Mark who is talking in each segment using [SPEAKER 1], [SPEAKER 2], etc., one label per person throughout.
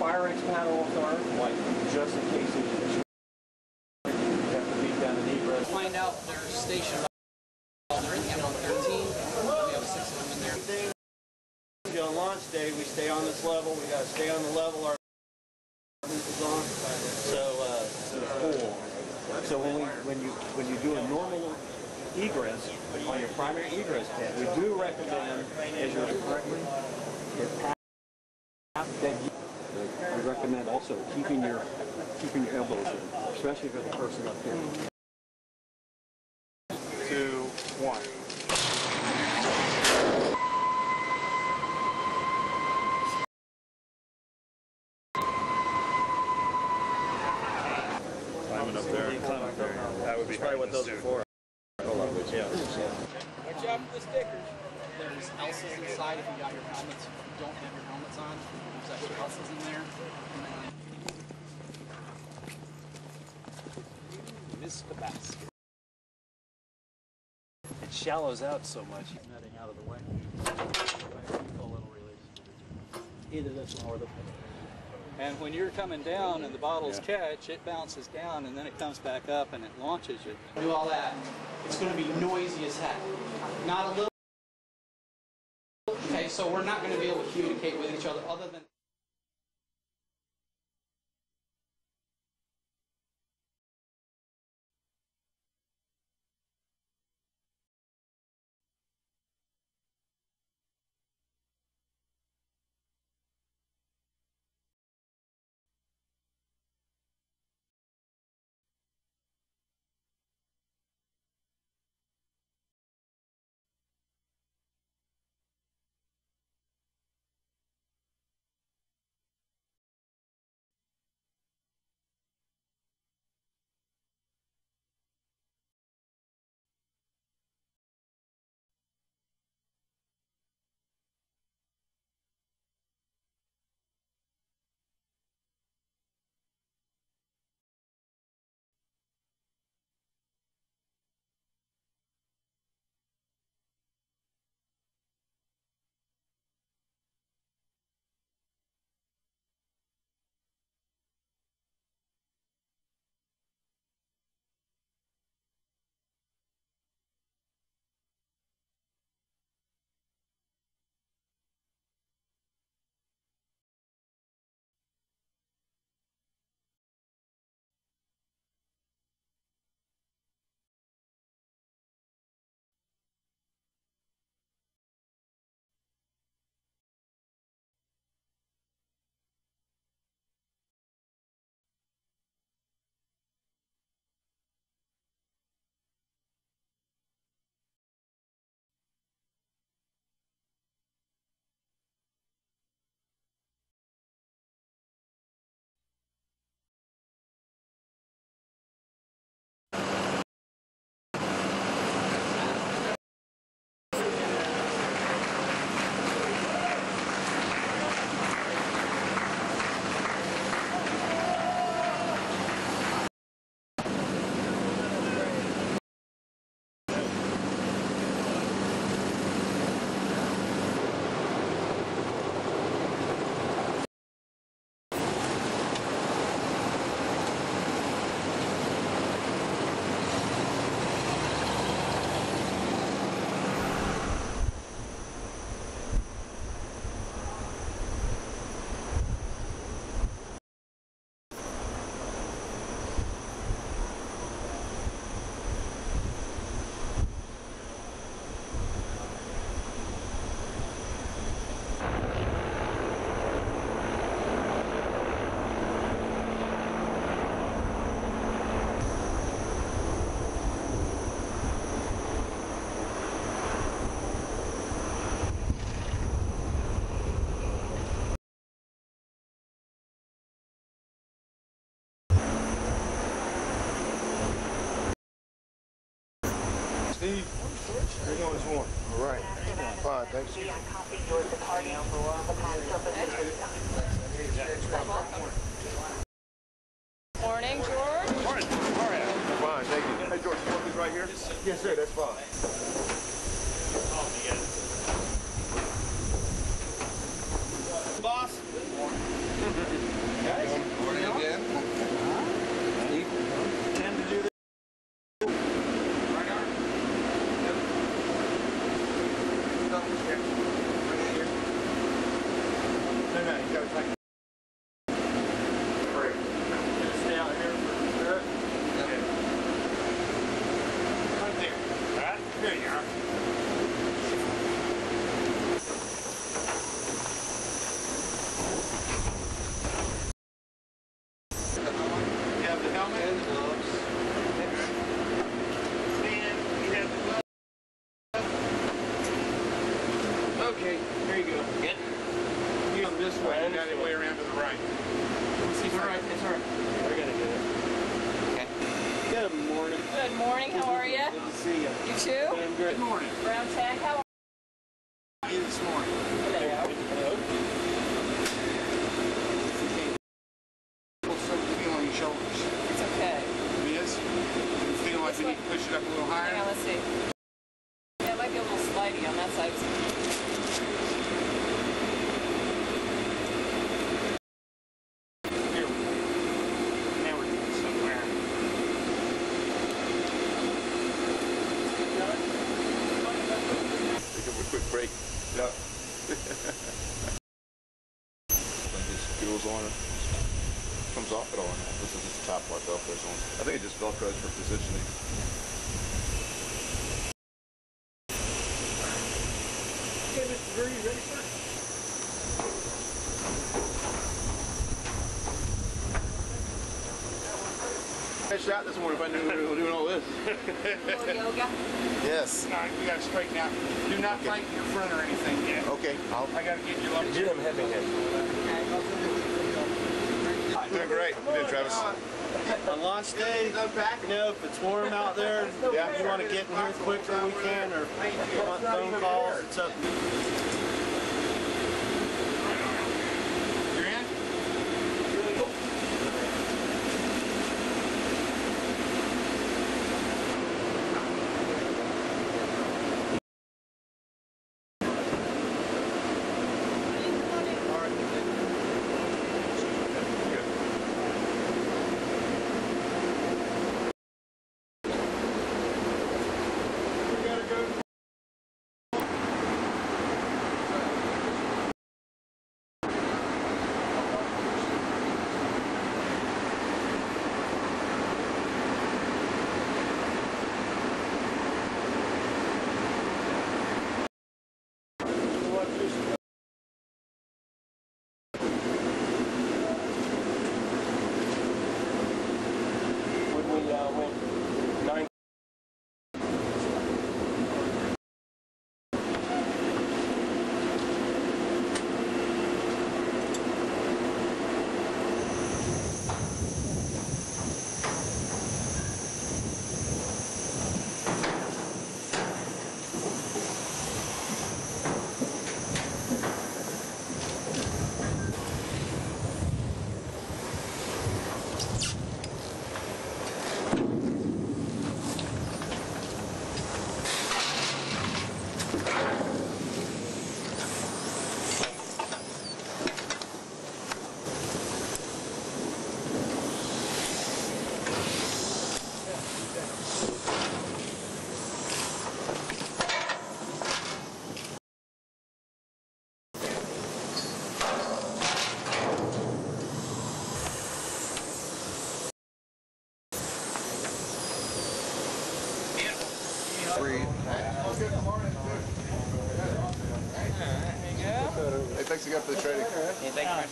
[SPEAKER 1] fire X panels are, like just in case it you have to beat down an egress.
[SPEAKER 2] Find out they're stationed. They're in the on 13. We have six of them in there.
[SPEAKER 3] On launch day, we stay on this level. We got to stay on the level our is on. So, uh,
[SPEAKER 1] So when we, when you, when you do a normal egress on your primary egress pad, we do recommend, as you're correctly, your path, that you, we recommend also keeping your, keeping your elbows in, especially for the person up here.
[SPEAKER 4] two, one. Climbing up there. Climbing up there. That would be
[SPEAKER 3] probably what those are for.
[SPEAKER 4] Yeah.
[SPEAKER 2] Watch out for the stickers. There's ELSAs inside if you got your helmets. If you don't have your helmets on, there's actually ELSAs in there. And then Miss the basket.
[SPEAKER 5] It shallows out so much. Netting out of the way.
[SPEAKER 2] Either this one or the
[SPEAKER 6] And when you're coming down and the bottles catch, it bounces down and then it comes back up and it launches you.
[SPEAKER 2] do all that. It's going to be noisy as heck. Not a little. We're not going to be able to communicate with each other other than.
[SPEAKER 4] Steve, you're going this one. All right. Fine, thanks.
[SPEAKER 7] Morning, George.
[SPEAKER 4] Morning. All right. Fine, thank you. Hey, George, you want these right here? Yes, sir, that's fine.
[SPEAKER 3] Okay, here you go.
[SPEAKER 1] Good.
[SPEAKER 3] You come this way.
[SPEAKER 4] You got it way around to the right.
[SPEAKER 3] It's all right, it's all right.
[SPEAKER 1] We're gonna do it. Okay.
[SPEAKER 3] Good morning.
[SPEAKER 7] Good morning. How are you?
[SPEAKER 3] Good to see you.
[SPEAKER 7] You too?
[SPEAKER 3] I'm good. Good morning.
[SPEAKER 7] Brown tag. How
[SPEAKER 3] How are you this morning?
[SPEAKER 4] Some feel on your shoulders.
[SPEAKER 7] It's okay.
[SPEAKER 4] It is? You feel like you need to push it up a little
[SPEAKER 7] Hang on.
[SPEAKER 4] higher?
[SPEAKER 7] Let's see. Yeah, it might be a little slidey on that side.
[SPEAKER 4] comes off at all. This is just top part Velcro's on. I think it just Velcro's for positioning.
[SPEAKER 1] Okay, Mr. You ready, sir?
[SPEAKER 4] I shot this morning if I knew we were doing all this.
[SPEAKER 7] A yoga.
[SPEAKER 4] Yes.
[SPEAKER 3] All right, we gotta straighten out. Do not fight your front or anything yet.
[SPEAKER 4] Okay. I'll
[SPEAKER 3] I gotta get you up.
[SPEAKER 1] Get him heavy head.
[SPEAKER 4] doing great. You did, Travis.
[SPEAKER 3] On launch day, you know, if it's warm out there,
[SPEAKER 4] Yeah.
[SPEAKER 3] you want to get in here quicker, we can, or you want phone calls, it's up.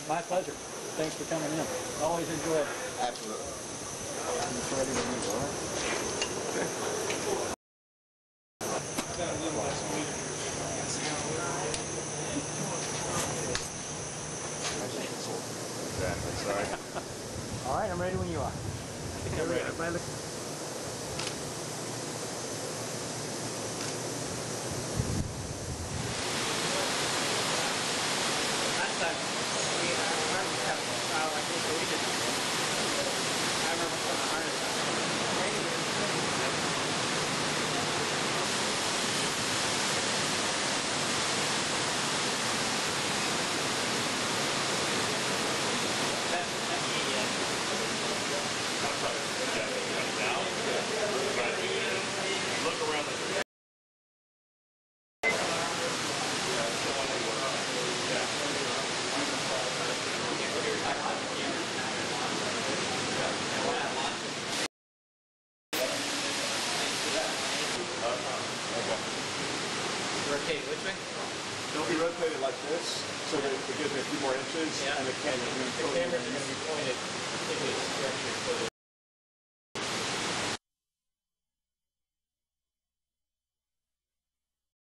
[SPEAKER 5] My pleasure. Thanks for coming in. Always enjoy it.
[SPEAKER 4] Absolutely. Exactly, sorry.
[SPEAKER 5] All right, I'm ready when you are.
[SPEAKER 2] Rotate which way?
[SPEAKER 4] It'll be rotated like this, so that it gives me a few more inches, and the camera.
[SPEAKER 2] The cameras are going to be pointed in this direction so